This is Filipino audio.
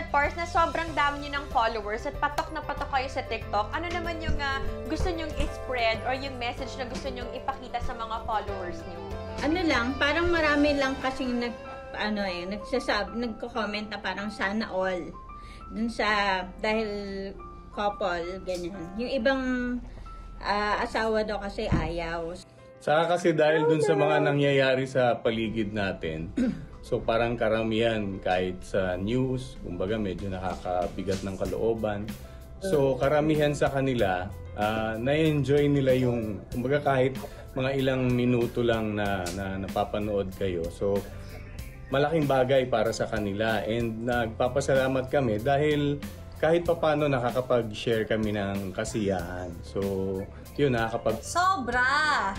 at Pars na sobrang dami nyo ng followers at patok na patok kayo sa TikTok, ano naman yung ah, gusto nyong i-spread or yung message na gusto nyong ipakita sa mga followers nyo? ano lang, parang marami lang kasing nag, ano eh, nagsasab, nagko-comment na parang sana all. Dun sa, dahil couple, ganyan. Yung ibang ah, asawa daw kasi ayaw. Saka kasi dahil dun sa mga nangyayari sa paligid natin, so parang karamihan kahit sa news, kumbaga medyo nakakabigat ng kalooban. So karamihan sa kanila, ah, na-enjoy nila yung, kumbaga kahit mga ilang minuto lang na, na napapanood kayo. So malaking bagay para sa kanila and nagpapasalamat kami dahil kahit papano nakakapag-share kami ng kasiyahan. So, yun, nakakapag Sobra!